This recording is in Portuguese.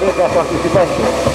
Maria, é a participação.